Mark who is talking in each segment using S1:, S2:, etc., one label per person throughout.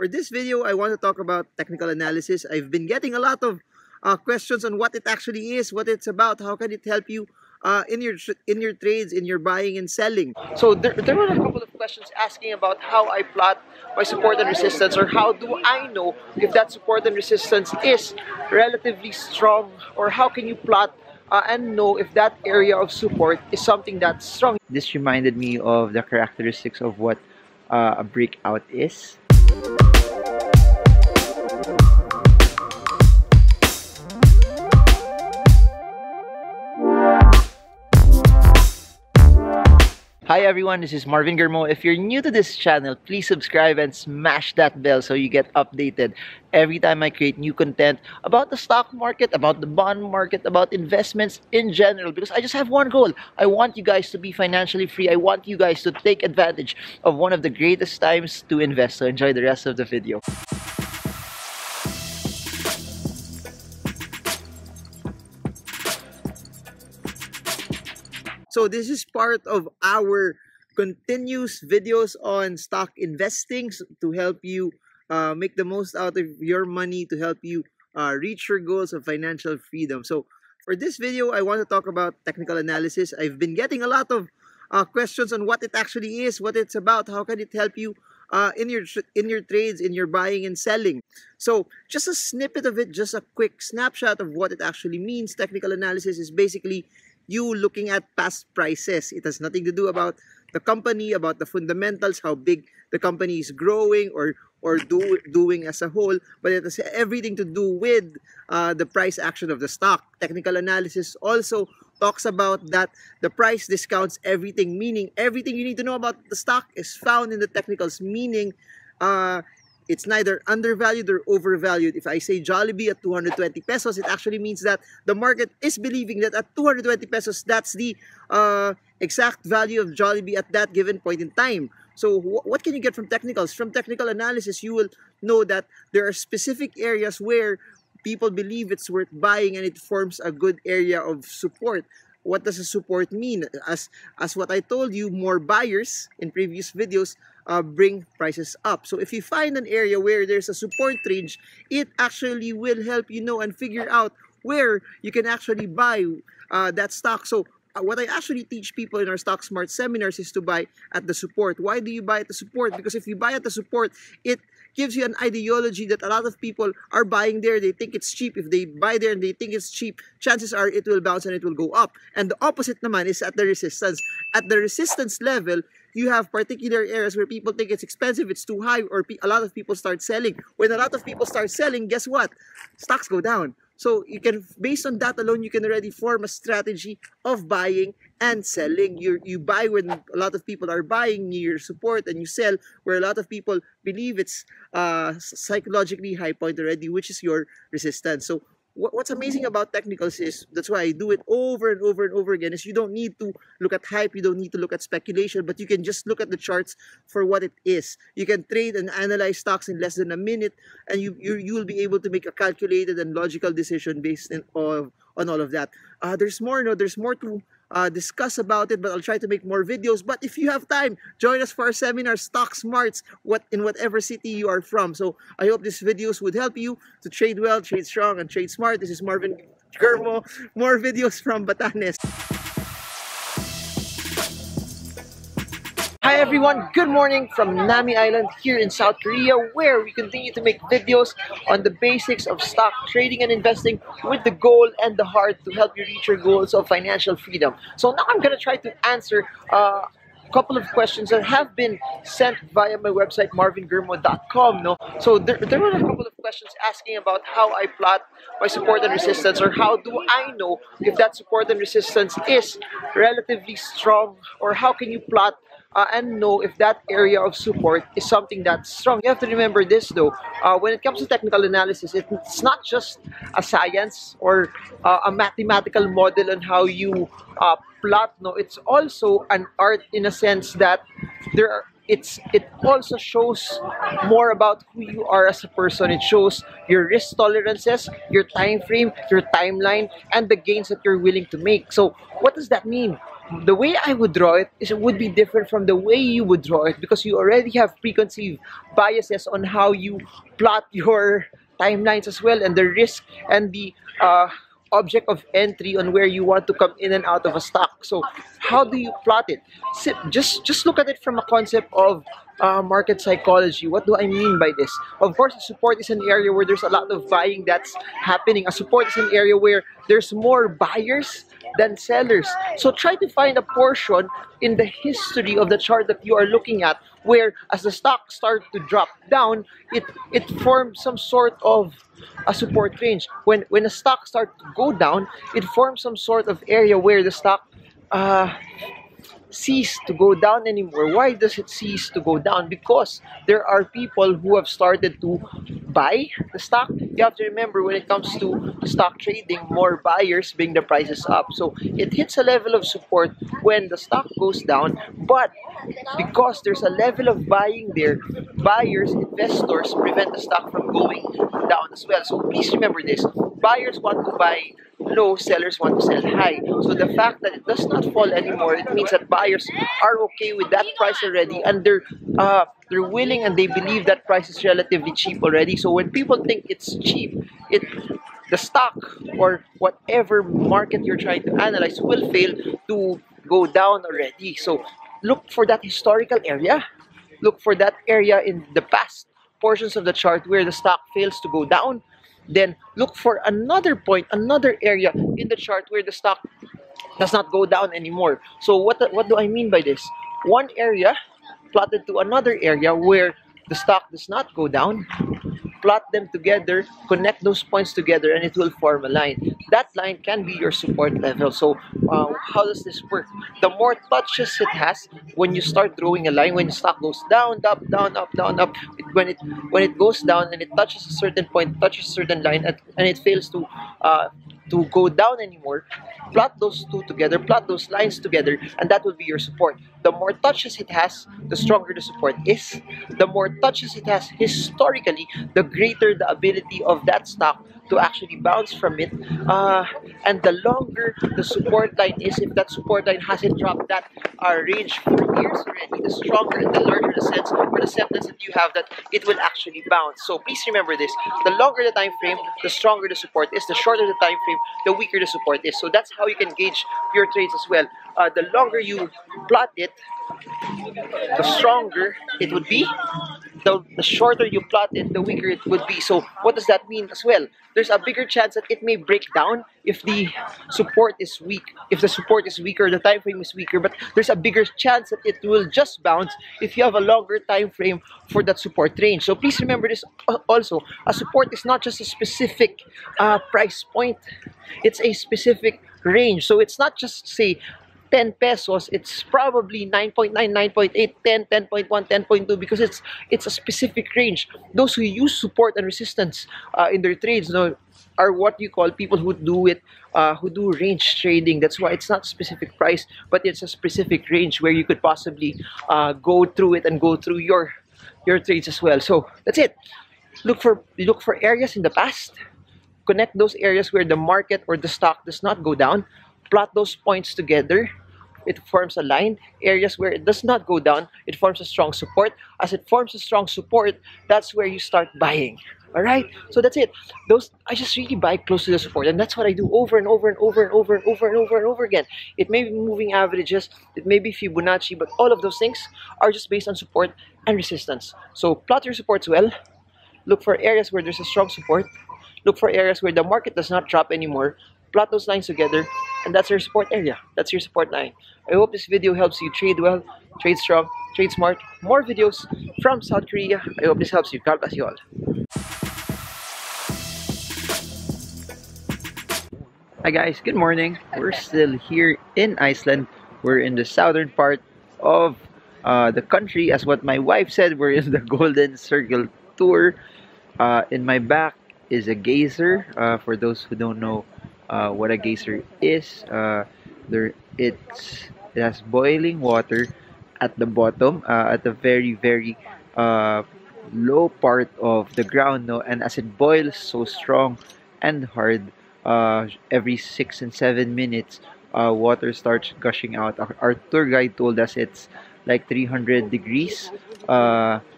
S1: For this video, I want to talk about technical analysis. I've been getting a lot of uh, questions on what it actually is, what it's about, how can it help you uh, in your in your trades, in your buying and selling. So there, there were a couple of questions asking about how I plot my support and resistance or how do I know if that support and resistance is relatively strong or how can you plot uh, and know if that area of support is something that's strong.
S2: This reminded me of the characteristics of what uh, a breakout is. Thank you Hi everyone, this is Marvin Germo. If you're new to this channel, please subscribe and smash that bell so you get updated every time I create new content about the stock market, about the bond market, about investments in general because I just have one goal. I want you guys to be financially free. I want you guys to take advantage of one of the greatest times to invest. So enjoy the rest of the video.
S1: So this is part of our continuous videos on stock investing to help you uh, make the most out of your money to help you uh, reach your goals of financial freedom. So for this video, I want to talk about technical analysis. I've been getting a lot of uh, questions on what it actually is, what it's about, how can it help you uh, in your in your trades, in your buying and selling. So just a snippet of it, just a quick snapshot of what it actually means. Technical analysis is basically you looking at past prices. It has nothing to do about the company, about the fundamentals, how big the company is growing or or do, doing as a whole, but it has everything to do with uh, the price action of the stock. Technical analysis also talks about that the price discounts everything, meaning everything you need to know about the stock is found in the technicals, meaning uh, it's neither undervalued or overvalued. If I say Jollibee at 220 pesos, it actually means that the market is believing that at 220 pesos, that's the uh, exact value of Jollibee at that given point in time. So what can you get from technicals? From technical analysis, you will know that there are specific areas where people believe it's worth buying and it forms a good area of support what does a support mean? As as what I told you, more buyers in previous videos uh, bring prices up. So if you find an area where there's a support range, it actually will help you know and figure out where you can actually buy uh, that stock. So uh, what I actually teach people in our Stock Smart seminars is to buy at the support. Why do you buy at the support? Because if you buy at the support, it gives you an ideology that a lot of people are buying there. They think it's cheap. If they buy there and they think it's cheap, chances are it will bounce and it will go up. And the opposite naman is at the resistance. At the resistance level, you have particular areas where people think it's expensive, it's too high, or a lot of people start selling. When a lot of people start selling, guess what? Stocks go down. So you can, based on that alone, you can already form a strategy of buying and selling. You you buy when a lot of people are buying, you support, and you sell where a lot of people believe it's uh, psychologically high point already, which is your resistance. So what's amazing about technicals is that's why I do it over and over and over again is you don't need to look at hype you don't need to look at speculation but you can just look at the charts for what it is. You can trade and analyze stocks in less than a minute and you you, you will be able to make a calculated and logical decision based in, on, on all of that. Uh, there's more no there's more to uh, discuss about it, but I'll try to make more videos. But if you have time, join us for our seminar, Stock Smarts, what in whatever city you are from. So I hope these videos would help you to trade well, trade strong, and trade smart. This is Marvin Germo. More videos from Batanes. Everyone, good morning from Nami Island here in South Korea where we continue to make videos on the basics of stock trading and investing with the goal and the heart to help you reach your goals of financial freedom. So now I'm going to try to answer uh, a couple of questions that have been sent via my website marvingermo.com no so there, there were a couple of questions asking about how I plot my support and resistance or how do I know if that support and resistance is relatively strong or how can you plot uh, and know if that area of support is something that's strong. You have to remember this though, uh, when it comes to technical analysis, it's not just a science or uh, a mathematical model on how you uh, plot. No, it's also an art in a sense that there are it's it also shows more about who you are as a person. It shows your risk tolerances, your time frame, your timeline, and the gains that you're willing to make. So what does that mean? The way I would draw it is it would be different from the way you would draw it because you already have preconceived biases on how you plot your timelines as well and the risk and the uh, object of entry on where you want to come in and out of a stock. So how do you plot it? Just just look at it from a concept of uh, market psychology. What do I mean by this? Of course, support is an area where there's a lot of buying that's happening. A support is an area where there's more buyers than sellers. So try to find a portion in the history of the chart that you are looking at where as the stock start to drop down, it, it forms some sort of a support range. When, when a stock start to go down, it forms some sort of area where the stock uh, cease to go down anymore. Why does it cease to go down? Because there are people who have started to buy the stock. You have to remember when it comes to stock trading, more buyers bring the prices up. So it hits a level of support when the stock goes down, but because there's a level of buying there, buyers, investors prevent the stock from going down as well. So please remember this. Buyers want to buy low, sellers want to sell high. So the fact that it does not fall anymore, it means that buyers are okay with that price already and they're uh, they're willing and they believe that price is relatively cheap already. So when people think it's cheap, it the stock or whatever market you're trying to analyze will fail to go down already. So look for that historical area. Look for that area in the past portions of the chart where the stock fails to go down then look for another point, another area in the chart where the stock does not go down anymore. So what, what do I mean by this? One area plotted to another area where the stock does not go down plot them together, connect those points together, and it will form a line. That line can be your support level. So uh, how does this work? The more touches it has, when you start drawing a line, when the stock goes down, up, down, up, down, up, when it when it goes down and it touches a certain point, touches a certain line, and, and it fails to uh, to go down anymore, plot those two together, plot those lines together, and that will be your support. The more touches it has, the stronger the support is. The more touches it has historically, the greater the ability of that stock to actually bounce from it. Uh, and the longer the support line is, if that support line hasn't dropped that uh, range for years already, the stronger and the larger the sense or the semblance that you have that it will actually bounce. So please remember this. The longer the time frame, the stronger the support is. The shorter the time frame, the weaker the support is. So that's how you can gauge your trades as well. Uh, the longer you plot it, the stronger it would be the, the shorter you plot it, the weaker it would be. So what does that mean as well? There's a bigger chance that it may break down if the support is weak. If the support is weaker, the time frame is weaker, but there's a bigger chance that it will just bounce if you have a longer time frame for that support range. So please remember this also. A support is not just a specific uh, price point. It's a specific range. So it's not just say 10 pesos, it's probably 9.9, 9.8, 10, 10.1, 10.2 because it's it's a specific range. Those who use support and resistance uh, in their trades you know, are what you call people who do it, uh, who do range trading. That's why it's not specific price, but it's a specific range where you could possibly uh, go through it and go through your your trades as well. So that's it. Look for look for areas in the past. Connect those areas where the market or the stock does not go down plot those points together it forms a line. Areas where it does not go down it forms a strong support. As it forms a strong support that's where you start buying. All right? So that's it. Those i just really buy close to the support and that's what i do over and over and over and over and over and over and over again. It may be moving averages it may be fibonacci but all of those things are just based on support and resistance. So plot your supports well. Look for areas where there's a strong support. Look for areas where the market does not drop anymore plot those lines together and that's your support area. That's your support line. I hope this video helps you trade well trade strong trade smart. More videos from south korea. I hope this helps you. God bless you all.
S2: Hi guys. Good morning. We're still here in iceland. We're in the southern part of uh, the country. As what my wife said we're in the golden circle tour. Uh, in my back is a geyser uh, for those who don't know uh, what a geyser is. Uh, there, it's it has boiling water at the bottom, uh, at the very very uh, low part of the ground, no, and as it boils so strong and hard, uh, every six and seven minutes,
S1: uh, water starts gushing out. Our, our tour guide told us it's like 300 degrees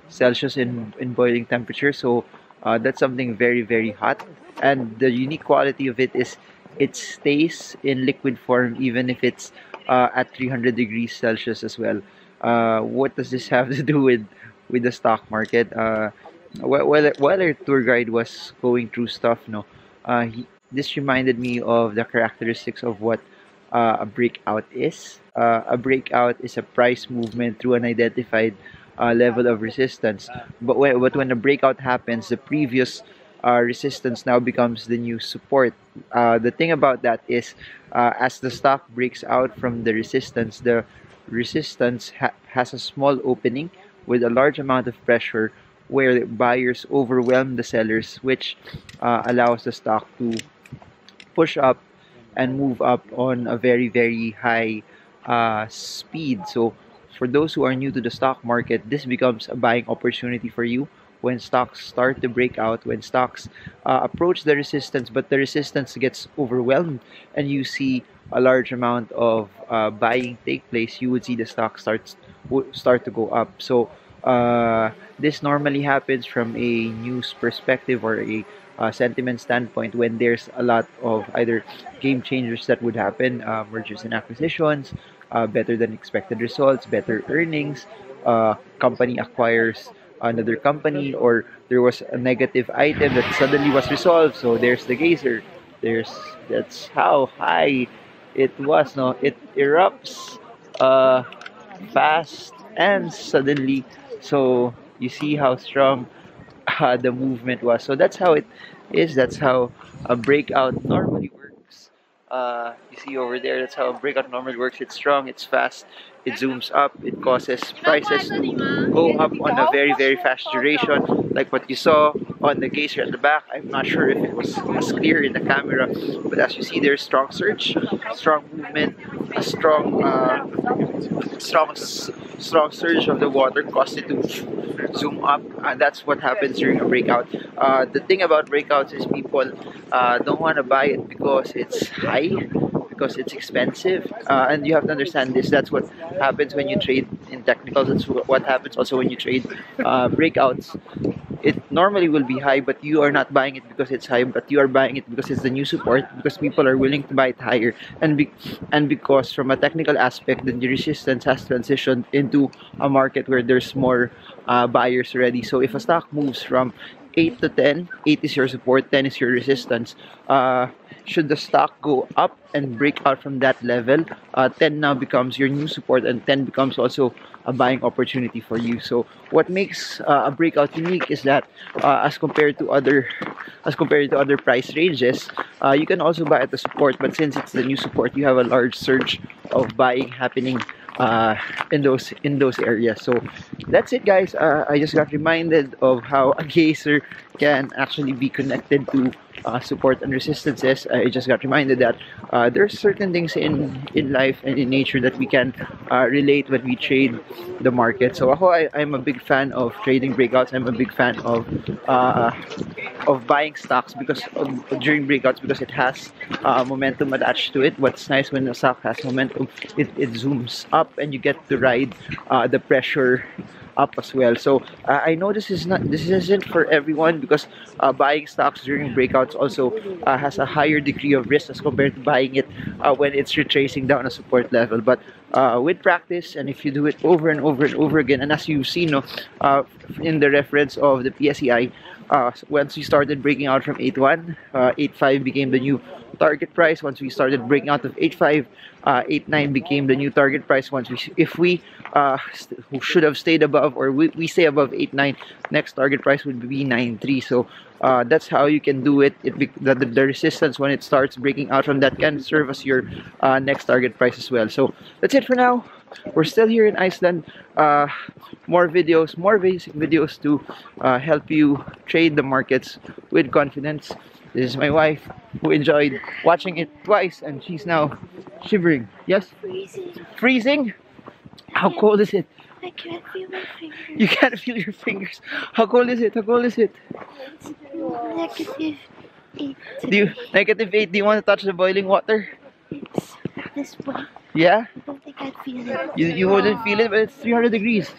S1: Celsius in, in boiling temperature. So uh, that's something very, very hot. And the unique quality of it is it stays in liquid form even if it's uh, at 300 degrees Celsius as well. Uh, what does this have to do with with the stock market? Uh, while, while our tour guide was going through stuff, no, uh, he, this reminded me of the characteristics of what uh, a breakout is. Uh, a breakout is a price movement through an identified uh, level of resistance. But when, but when a breakout happens, the previous uh, resistance now becomes the new support. Uh, the thing about that is, uh, as the stock breaks out from the resistance, the resistance ha has a small opening with a large amount of pressure where buyers overwhelm the sellers, which uh, allows the stock to push up and move up on a very, very high uh, speed. So, for those who are new to the stock market, this becomes a buying opportunity for you when stocks start to break out, when stocks uh, approach the resistance, but the resistance gets overwhelmed and you see a large amount of uh, buying take place, you would see the stock starts start to go up. So uh, this normally happens from a news perspective or a uh, sentiment standpoint when there's a lot of either game changers that would happen, uh, mergers and acquisitions, uh, better than expected results, better earnings, uh, company acquires another company, or there was a negative item that suddenly was resolved. So there's the geyser. There's that's how high it was. No, it erupts uh, fast and suddenly. So you see how strong uh, the movement was. So that's how it is. That's how a breakout normally works. Uh, you see over there, that's how a breakout normally works. It's strong, it's fast, it zooms up, it causes prices to go up on a very, very fast duration, like what you saw on the geyser at the back. I'm not sure if it was as clear in the camera, but as you see, there's strong surge, strong movement, a strong, uh, strong, strong surge of the water caused it to zoom up. And that's what happens during a breakout. Uh, the thing about breakouts is people uh, don't want to buy it because it's high because it's expensive uh, and you have to understand this that's what happens when you trade in technicals that's what happens also when you trade uh, breakouts. It normally will be high but you are not buying it because it's high but you are buying it because it's the new support because people are willing to buy it higher. And be, and because from a technical aspect the resistance has transitioned into a market where there's more uh, buyers already so if a stock moves from 8 to 10 8 is your support 10 is your resistance. Uh, should the stock go up and break out from that level uh, 10 now becomes your new support and 10 becomes also a buying opportunity for you. So what makes uh, a breakout unique is that uh, as compared to other as compared to other price ranges uh, you can also buy at the support but since it's the new support you have a large surge of buying happening uh, in those in those areas. So that's it guys. Uh, I just got reminded of how a geyser can actually be connected to uh, support and resistances I just got reminded that uh, there's certain things in in life and in nature that we can uh, relate when we trade the market. So ako, I, I'm a big fan of trading breakouts. I'm a big fan of uh, of buying stocks because of, during breakouts because it has uh, momentum attached to it. What's nice when a stock has momentum it, it zooms up and you get to ride uh, the pressure up as well. So uh, I know this is not this isn't for everyone because uh, buying stocks during breakouts also uh, has a higher degree of risk as compared to buying it uh, when it's retracing down a support level. But uh, with practice and if you do it over and over and over again, and as you've seen no, uh, in the reference of the PSEI, once we started breaking out from 8.1, uh, 8.5 became the new target price. Once we started breaking out of 8.5, uh, 8.9 became the new target price. Once we, if we uh, should have stayed above or we, we stay above 8.9, next target price would be 9.3. So uh, that's how you can do it. it the, the, resistance when it starts breaking out from that can serve as your uh, next target price as well. So that's it for now. We're still here in Iceland. Uh, more videos, more basic videos to uh, help you trade the markets with confidence. This is my wife who enjoyed watching it twice and she's now shivering. Yes?
S3: Freezing.
S1: Freezing? How cold is it?
S3: I can't feel my fingers.
S1: You can't feel your fingers. How cold is it? How cold is it?
S3: Negative eight.
S1: Do you negative eight? Do you want to touch the boiling water?
S3: It's this way.
S1: Yeah?
S3: I don't think I'd feel it.
S1: You, you wouldn't feel it, but it's 300 degrees.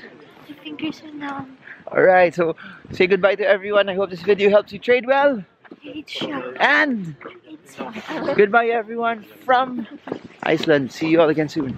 S3: My fingers are numb.
S1: Alright, so say goodbye to everyone. I hope this video helps you trade well.
S3: It's.
S1: And
S3: It's
S1: goodbye, everyone, from Iceland. See you all again soon.